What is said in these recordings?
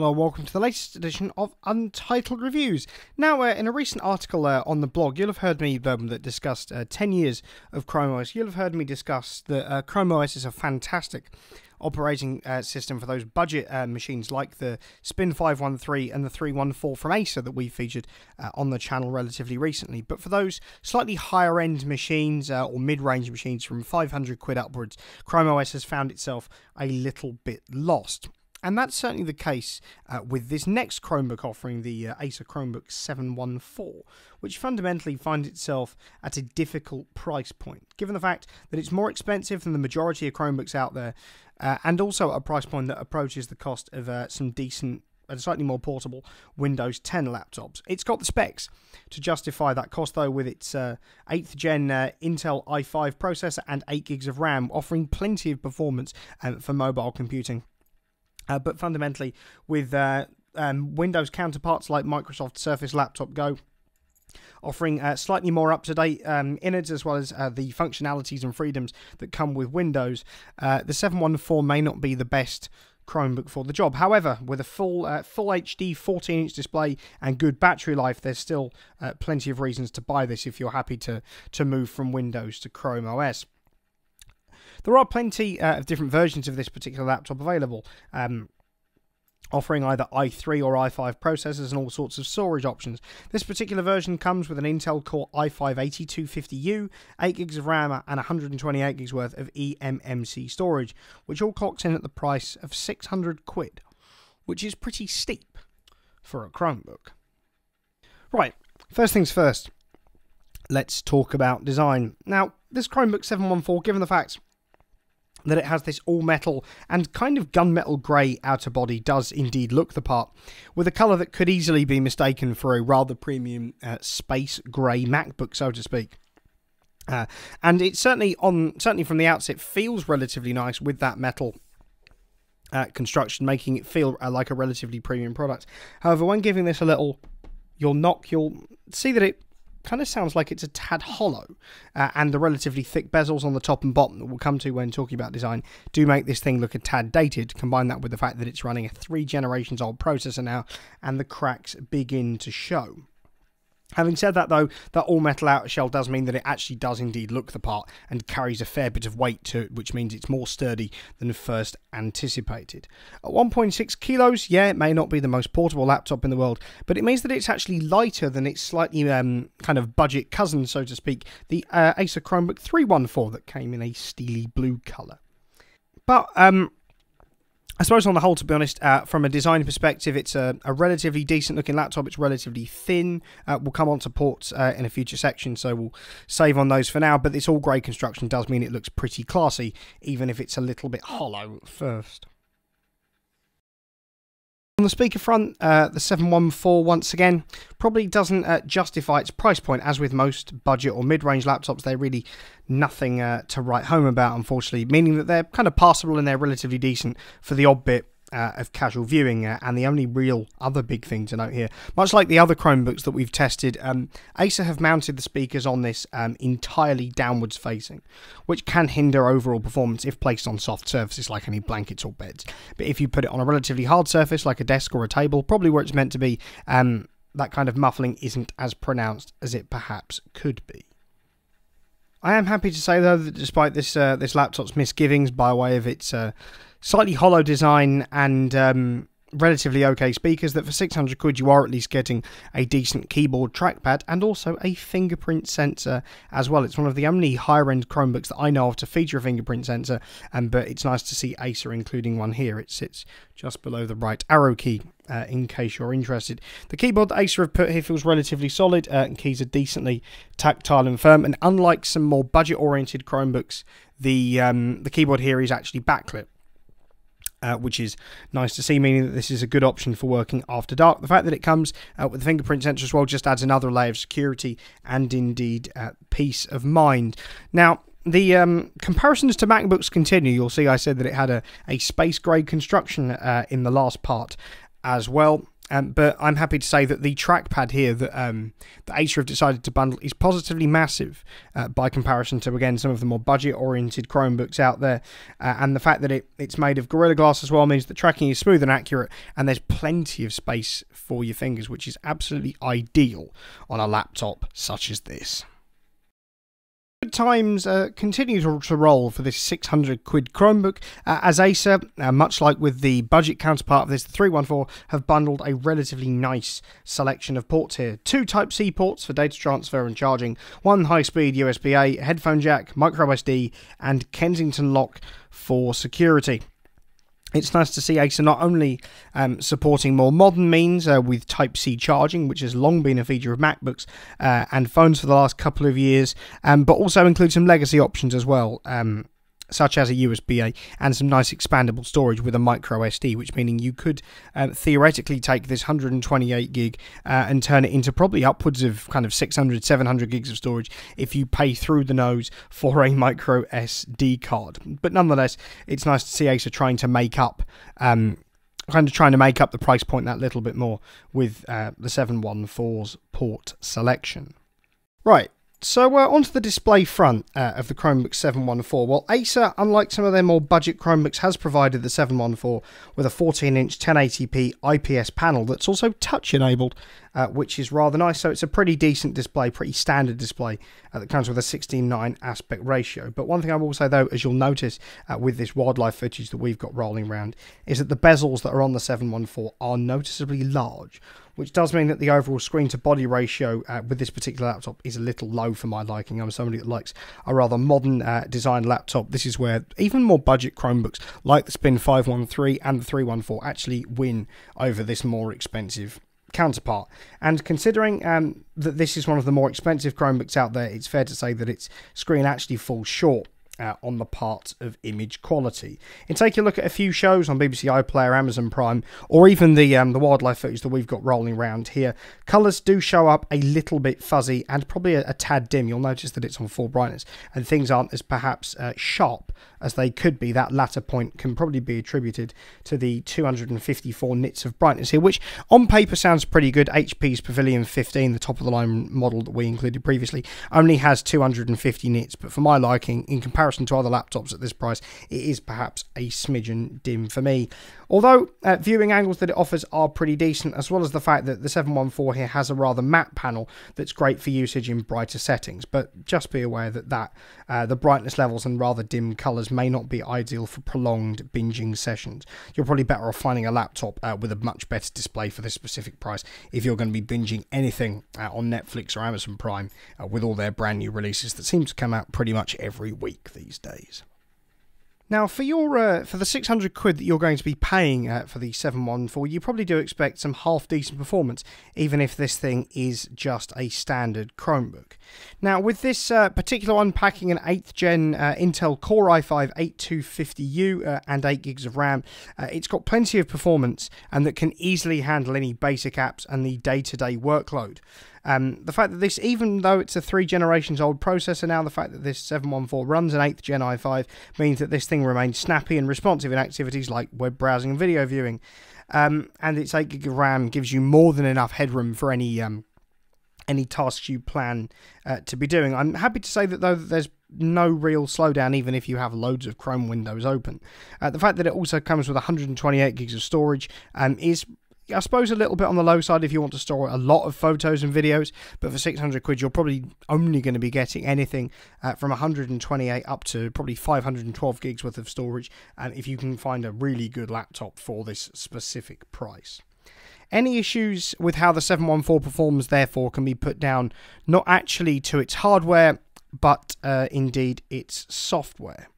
Hello, welcome to the latest edition of Untitled Reviews. Now, uh, in a recent article uh, on the blog, you'll have heard me um, that discussed uh, 10 years of Chrome OS. You'll have heard me discuss that uh, Chrome OS is a fantastic operating uh, system for those budget uh, machines like the Spin 513 and the 314 from Acer that we featured on the channel relatively recently. But for those slightly higher end machines or mid range machines from 500 quid upwards, Chrome OS has found itself a little bit lost. And that's certainly the case uh, with this next Chromebook offering, the uh, Acer Chromebook 714, which fundamentally finds itself at a difficult price point, given the fact that it's more expensive than the majority of Chromebooks out there, uh, and also at a price point that approaches the cost of uh, some decent and slightly more portable Windows 10 laptops. It's got the specs to justify that cost, though, with its uh, 8th gen uh, Intel i5 processor and 8 gigs of RAM, offering plenty of performance um, for mobile computing. Uh, but fundamentally, with uh, um, Windows counterparts like Microsoft Surface Laptop Go, offering uh, slightly more up to date um, innards as well as uh, the functionalities and freedoms that come with Windows, uh, the 714 may not be the best. Chromebook for the job. However, with a full uh, full HD 14 inch display and good battery life, there's still uh, plenty of reasons to buy this if you're happy to to move from Windows to Chrome OS. There are plenty uh, of different versions of this particular laptop available. Um, offering either i3 or i5 processors and all sorts of storage options. This particular version comes with an Intel Core i5-8250U, 8 gigs of RAM and 128 gigs worth of eMMC storage, which all clocks in at the price of 600 quid, which is pretty steep for a Chromebook. Right, first things first, let's talk about design. Now, this Chromebook 714, given the fact that it has this all metal and kind of gunmetal grey outer body does indeed look the part, with a colour that could easily be mistaken for a rather premium uh, space grey MacBook, so to speak. Uh, and it certainly on certainly from the outset feels relatively nice with that metal uh, construction, making it feel uh, like a relatively premium product. However, when giving this a little, you'll knock, you'll see that it kind of sounds like it's a tad hollow, uh, and the relatively thick bezels on the top and bottom that we'll come to when talking about design do make this thing look a tad dated. Combine that with the fact that it's running a three generations old processor now, and the cracks begin to show. Having said that, though, that all metal outer shell does mean that it actually does indeed look the part and carries a fair bit of weight to it, which means it's more sturdy than first anticipated. At 1.6 kilos, yeah, it may not be the most portable laptop in the world, but it means that it's actually lighter than its slightly um, kind of budget cousin, so to speak, the uh, Acer Chromebook 314 that came in a steely blue colour. But um, I suppose on the whole, to be honest, uh, from a design perspective, it's a, a, relatively decent looking laptop. It's relatively thin. Uh, we'll come on to ports uh, in a future section, so we'll save on those for now. But this all grey construction does mean it looks pretty classy, even if it's a little bit hollow at first. On the speaker front, uh, the 714 once again probably doesn't uh, justify its price point, as with most budget or mid range laptops, they're really nothing uh, to write home about, unfortunately, meaning that they're kind of passable and they're relatively decent for the odd bit uh, of casual viewing. Uh, and the only real other big thing to note here, much like the other Chromebooks that we've tested, um, Acer have mounted the speakers on this um, entirely downwards facing, which can hinder overall performance if placed on soft surfaces like any blankets or beds. But if you put it on a relatively hard surface like a desk or a table, probably where it's meant to be, um, that kind of muffling isn't as pronounced as it perhaps could be. I am happy to say though that despite this uh, this laptop's misgivings by way of its uh, slightly hollow design and um, relatively okay speakers that for 600 quid you are at least getting a decent keyboard trackpad and also a fingerprint sensor as well. It's one of the only higher end chromebooks that i know of to feature a fingerprint sensor and but it's nice to see acer including one here. It sits just below the right arrow key uh, in case you're interested. The keyboard that acer have put here feels relatively solid uh, and keys are decently tactile and firm and unlike some more budget oriented chromebooks the um, the keyboard here is actually backlit uh, which is nice to see, meaning that this is a good option for working after dark. The fact that it comes uh, with the fingerprint sensor as well just adds another layer of security and indeed uh, peace of mind. Now, the um, comparisons to MacBooks continue. You'll see I said that it had a, a space grade construction uh, in the last part as well. Um, but I'm happy to say that the trackpad here that um, Acer have decided to bundle is positively massive uh, by comparison to again some of the more budget-oriented Chromebooks out there, uh, and the fact that it, it's made of Gorilla Glass as well means that tracking is smooth and accurate, and there's plenty of space for your fingers, which is absolutely ideal on a laptop such as this. Good times uh, continue to, to, roll for this 600 quid Chromebook, uh, as Acer, uh, much like with the budget counterpart of this, the 314, have bundled a relatively nice selection of ports here. Two Type C ports for data transfer and charging, one high speed USB A, headphone jack, micro SD, and Kensington lock for security it's nice to see Acer not only um, supporting more modern means uh, with Type C charging, which has long been a feature of MacBooks uh, and phones for the last couple of years, um, but also include some legacy options as well. Um, such as a USB A and some nice expandable storage with a micro SD, which meaning you could uh, theoretically take this 128 gig uh, and turn it into probably upwards of kind of 600, 700 gigs of storage if you pay through the nose for a micro SD card. But nonetheless, it's nice to see Acer trying to make up. Um, kind of trying to make up the price point that little bit more with uh, the 714's port selection. Right, so uh, onto the display front uh, of the Chromebook 714. Well, Acer, unlike some of their more budget Chromebooks, has provided the 714 with a 14-inch 1080p IPS panel that's also touch-enabled, uh, which is rather nice. So it's a pretty decent display, pretty standard display uh, that comes with a 16:9 aspect ratio. But one thing I will say though, as you'll notice uh, with this wildlife footage that we've got rolling around, is that the bezels that are on the 714 are noticeably large which does mean that the overall screen to body ratio uh, with this particular laptop is a little low for my liking. I'm somebody that likes a rather modern uh, laptop. This is where even more budget Chromebooks like the Spin 513 and the 314 actually win over this more expensive counterpart. And considering um, that this is one of the more expensive Chromebooks out there, it's fair to say that its screen actually falls short uh, on the part of image quality. And take a look at a few shows on BBC iPlayer, Amazon Prime, or even the um, the wildlife footage that we've got rolling around here. Colours do show up a little bit fuzzy and probably a, a, tad dim. You'll notice that it's on full brightness, and things aren't as perhaps uh, sharp as they could be. That latter point can probably be attributed to the 254 nits of brightness here, which on paper sounds pretty good. HP's Pavilion 15, the top of the line model that we included previously, only has 250 nits, but for my liking, in comparison to other laptops at this price, it is perhaps a smidgen dim for me. Although uh, viewing angles that it offers are pretty decent, as well as the fact that the 714 here has a rather matte panel that's great for usage in brighter settings. But just be aware that that uh, the brightness levels and rather dim colours may not be ideal for prolonged binging sessions. You're probably better off finding a laptop uh, with a much better display for this specific price if you're going to be binging anything uh, on Netflix or Amazon Prime uh, with all their brand new releases that seem to come out pretty much every week these days. Now, for your uh, for the 600 quid that you're going to be paying uh, for the 714, you probably do expect some half decent performance, even if this thing is just a standard Chromebook. Now, with this uh, particular unpacking an 8th gen uh, Intel Core i5 8250U uh, and 8 gigs of RAM, uh, it's got plenty of performance and that can easily handle any basic apps and the day to day workload. Um, the fact that this, even though it's a three generations old processor now, the fact that this 714 runs an 8th gen i5 means that this thing remains snappy and responsive in activities like web browsing and video viewing. Um, and its 8 gig of RAM gives you more than enough headroom for any um, any tasks you plan uh, to be doing. I'm happy to say that though that there's no real slowdown even if you have loads of Chrome windows open. Uh, the fact that it also comes with 128 gigs of storage um, is I suppose a little bit on the low side if you want to store a lot of photos and videos, but for 600 quid, you're probably only going to be getting anything uh, from 128 up to probably 512 gigs worth of storage, and if you can find a really good laptop for this specific price. Any issues with how the 714 performs, therefore, can be put down not actually to its hardware, but uh, indeed its software.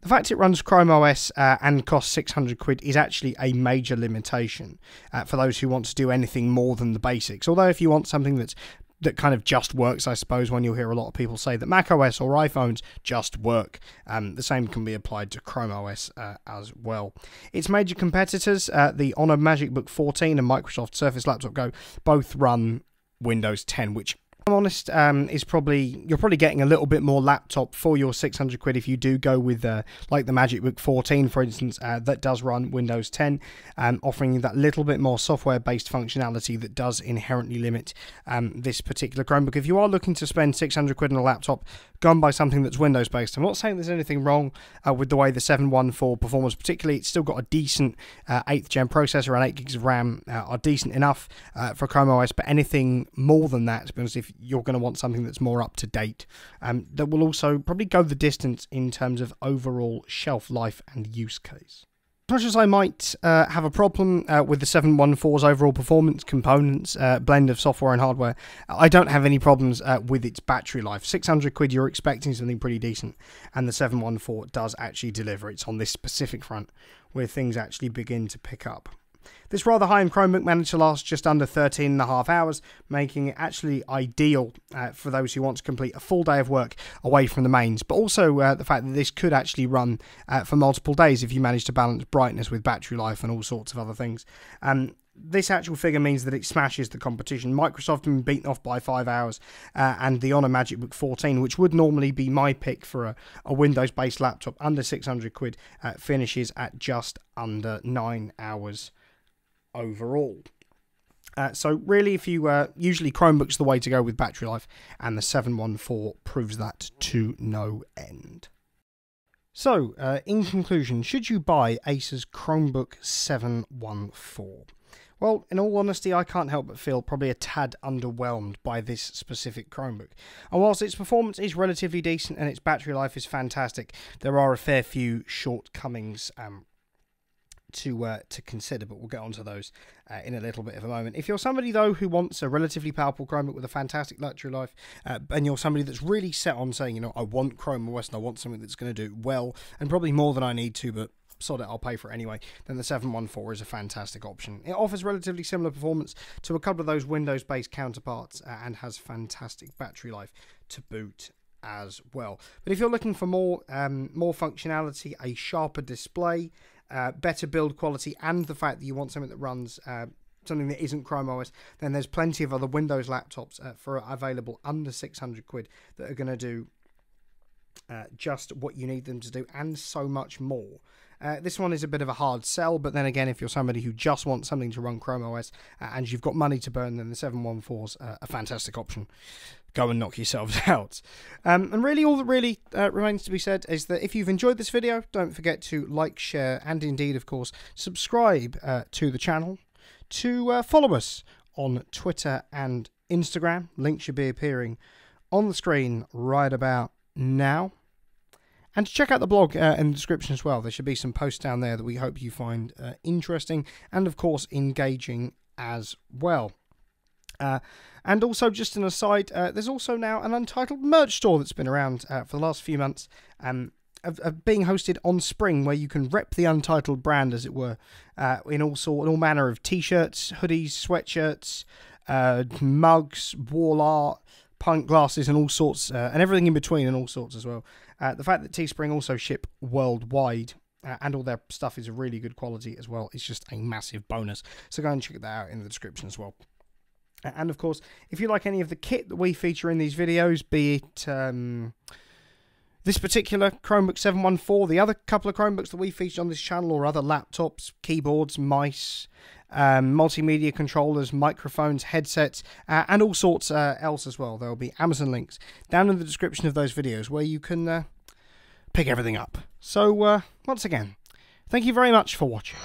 The fact it runs Chrome OS uh, and costs 600 quid is actually a major limitation uh, for those who want to do anything more than the basics. Although, if you want something that's that kind of just works, I suppose, when you'll hear a lot of people say that Mac OS or iPhones just work. Um, the same can be applied to Chrome OS uh, as well. Its major competitors, uh, the Honor MagicBook 14 and Microsoft Surface Laptop Go, both run Windows 10, which I'm honest, um, is probably you're probably getting a little bit more laptop for your 600 quid if you do go with uh, like the MagicBook 14, for instance, uh, that does run Windows 10, um, offering you that little bit more software-based functionality that does inherently limit um, this particular Chromebook. If you are looking to spend 600 quid on a laptop, go and buy something that's Windows-based. I'm not saying there's anything wrong uh, with the way the 714 performs, particularly it's still got a decent 8th uh, gen processor and 8 gigs of RAM uh, are decent enough for Chrome OS, but anything more than that, to be honest, if you're going to want something that's more up to date. Um, that will also probably go the distance in terms of overall shelf life and use case. As much as I might uh, have a problem uh, with the 714's overall performance components, uh, blend of software and hardware, I don't have any problems uh, with its battery life. 600 quid, you're expecting something pretty decent, and the 714 does actually deliver. It's on this specific front where things actually begin to pick up. This rather high-end Chromebook managed to last just under 13 and a half hours, making it actually ideal uh, for those who want to complete a full day of work away from the mains, but also uh, the fact that this could actually run uh, for multiple days if you manage to balance brightness with battery life and all sorts of other things. Um, this actual figure means that it smashes the competition. Microsoft have been beaten off by five hours, uh, and the Honor MagicBook 14, which would normally be my pick for a, a Windows based laptop under 600 quid, uh, finishes at just under nine hours overall. Uh, so really, if you uh, usually Chromebook's the way to go with battery life, and the 714 proves that to no end. So, uh, in conclusion, should you buy Acer's Chromebook 714? Well, in all honesty, I can't help but feel probably a tad underwhelmed by this specific Chromebook. And whilst its performance is relatively decent and its battery life is fantastic, there are a fair few shortcomings um, to uh, to consider, but we'll get onto those uh, in a little bit of a moment. If you're somebody though who wants a relatively powerful Chromebook with a fantastic luxury life, uh, and you're somebody that's really set on saying, you know, I want Chrome OS and I want something that's going to do well and probably more than I need to, but sod it, I'll pay for it anyway, then the 714 is a fantastic option. It offers relatively similar performance to a couple of those Windows based counterparts uh, and has fantastic battery life to boot as well. But if you're looking for more um, more functionality, a sharper display, uh, better build quality, and the fact that you want something that runs uh, something that isn't Chrome OS, then there's plenty of other Windows laptops uh, for available under 600 quid that are going to do uh, just what you need them to do and so much more. Uh, this one is a bit of a hard sell, but then again, if you're somebody who just wants something to run Chrome OS uh, and you've got money to burn, then the 714's uh, a fantastic option. Go and knock yourselves out. Um, and really, all that really uh, remains to be said is that if you've enjoyed this video, don't forget to like, share, and indeed, of course, subscribe uh, to the channel. To uh, follow us on Twitter and Instagram. Links should be appearing on the screen right about now. And to check out the blog uh, in the description as well. There should be some posts down there that we hope you find uh, interesting and, of course, engaging as well. Uh, and also, just an aside, uh, there's also now an Untitled merch store that's been around uh, for the last few months. Um, of, of, being hosted on Spring, where you can rep the Untitled brand, as it were, uh, in all sort, all manner of t-shirts, hoodies, sweatshirts, mugs, wall art, pint glasses, and all sorts, and everything in between, and all sorts as well. Uh, the fact that Teespring also ship worldwide uh, and all their stuff is really good quality as well is just a massive bonus. So go and check that out in the description as well. And of course, if you like any of the kit that we feature in these videos, be it um, this particular Chromebook 714, the other couple of Chromebooks that we feature on this channel, or other laptops, keyboards, mice, um, multimedia controllers, microphones, headsets, uh, and all sorts uh, else as well. There will be Amazon links down in the description of those videos where you can uh, pick everything up. So, uh, once again, thank you very much for watching.